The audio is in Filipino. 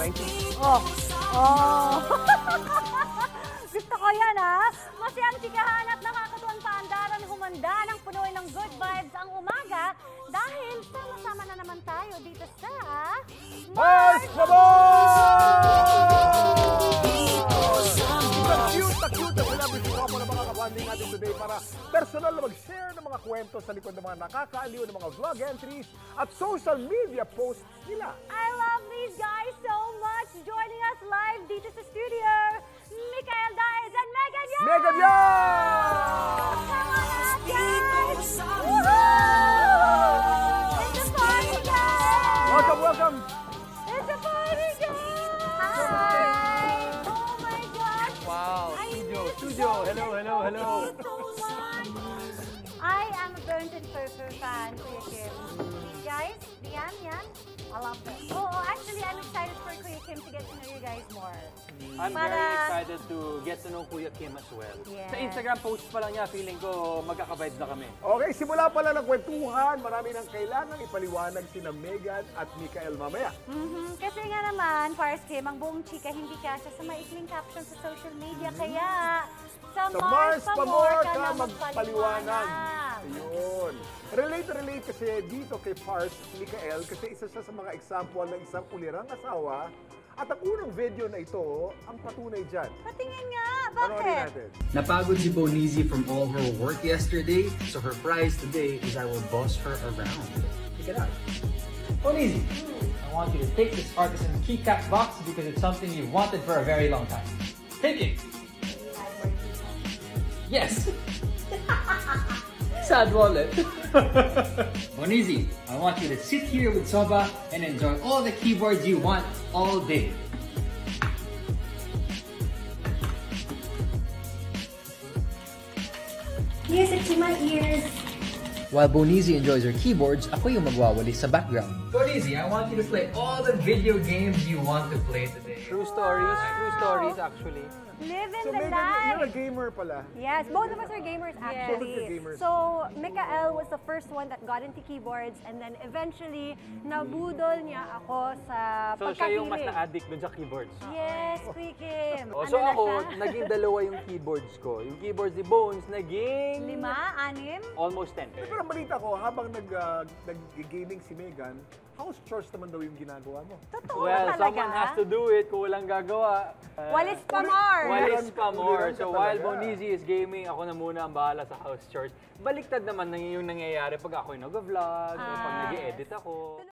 19. Oh. Oh. Gusto ko yan, ha? Masayang chikahan at nakakatuwang paandaran humanda ng punuin ng good vibes ang umaga dahil sama-sama na naman tayo dito sa... Mars Cute na cute na celebrity couple na mga kabanding natin today para personal na mag-share ng mga kwento sa likod ng mga nakakaaliw ng mga vlog entries at social media posts nila. I love these guys Welcome, welcome! It's a party, guys! Oh my gosh! Wow, studio, studio. so Hello, hello, hello. I am a Burnt and Surfer fan. Guys, yan, yan. I love them. Oh, I'm Para- very excited to get to know Kuya Kim as well. Yes. Sa Instagram post pa lang niya, feeling ko magkaka-vibes na kami. Okay, simula pala ng kwentuhan. Marami nang kailangan ipaliwanag sina Megan at Mikael mamaya. Mhm. Kasi nga naman, Pars Kim, ang buong chika hindi kasya sa maikling caption sa social media. Kaya, sa, Sa Mars, Mars pa pa more ka ka na magpaliwanag. magpaliwanag. Ayun. Relate na relate kasi dito kay Pars Mikael kasi isa siya sa mga example ng isang ulirang asawa at ang unang video na ito ang patunay dyan. Patingin nga, bakit? natin. Napagod si Bonizi from all her work yesterday, so her prize today is I will boss her around. Check it out. Bonizi, I want you to take this artisan keycap box because it's something you've wanted for a very long time. Take it! Yes! Sad wallet. Bonizi, I want you to sit here with Soba and enjoy all the keyboards you want all day. Music to my ears. While Bonizi enjoys her keyboards, ako yung magwawali sa background. Bonizi, I want you to play all the video games you want to play today. True stories, true stories actually. Live in So the Megan, life. you're a gamer pala. Yes, both of us are gamers actually. gamers. So, Mikael was the first one that got into keyboards and then eventually nabudol niya ako sa So siya yung mas na-addict dun sa keyboards. Yes, Kuya Kim. Oh, Ano so ako, naging dalawa yung keyboards ko. Yung keyboards ni Bones, naging Lima, anim. almost 10. Pero balita ko, habang nag, ah, nag-gaming si Megan, house chores naman daw yung ginagawa mo. Totoo Well, talaga? someone has to do it kung walang gagawa. Uh, Walis pa more. Walis pa more. So while. Bonizi is gaming, ako na muna ang bahala sa house chores. Baliktad naman na yung nangyayari pag ako yung nag-vlog o pag Ah. nag-edit ako.